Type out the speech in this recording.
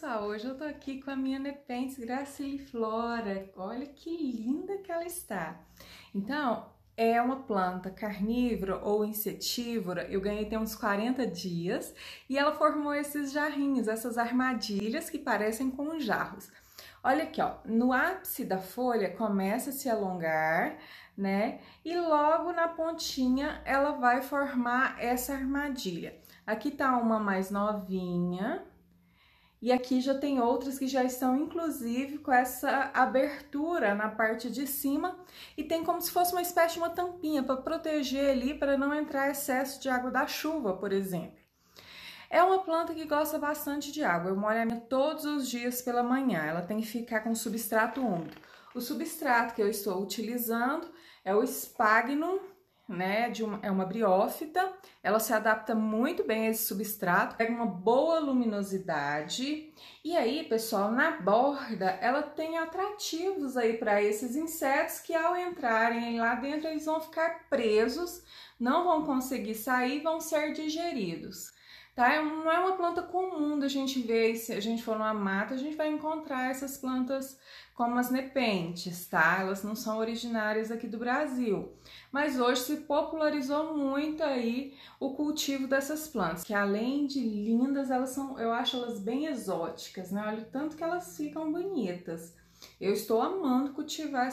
Pessoal, hoje eu tô aqui com a minha Nepenthes graciliflora. Olha que linda que ela está. Então, é uma planta carnívora ou insetívora. Eu ganhei tem uns 40 dias e ela formou esses jarrinhos, essas armadilhas que parecem com jarros. Olha aqui, ó, no ápice da folha começa a se alongar, né? E logo na pontinha ela vai formar essa armadilha. Aqui tá uma mais novinha, e aqui já tem outras que já estão, inclusive, com essa abertura na parte de cima e tem como se fosse uma espécie de uma tampinha para proteger ali, para não entrar excesso de água da chuva, por exemplo. É uma planta que gosta bastante de água. Eu molho a minha todos os dias pela manhã. Ela tem que ficar com substrato úmido. O substrato que eu estou utilizando é o Sphagnum né, uma, é uma briófita, ela se adapta muito bem a esse substrato, pega uma boa luminosidade, e aí, pessoal, na borda, ela tem atrativos aí para esses insetos que ao entrarem lá dentro, eles vão ficar presos, não vão conseguir sair, vão ser digeridos. Tá? É não é uma planta comum da gente ver, se a gente for numa mata, a gente vai encontrar essas plantas como as nepentes, tá? Elas não são originárias aqui do Brasil. Mas hoje se popularizou muito aí o cultivo dessas plantas, que além de lindas, elas são, eu acho elas bem exóticas, né? Olha o tanto que elas ficam bonitas. Eu estou amando cultivar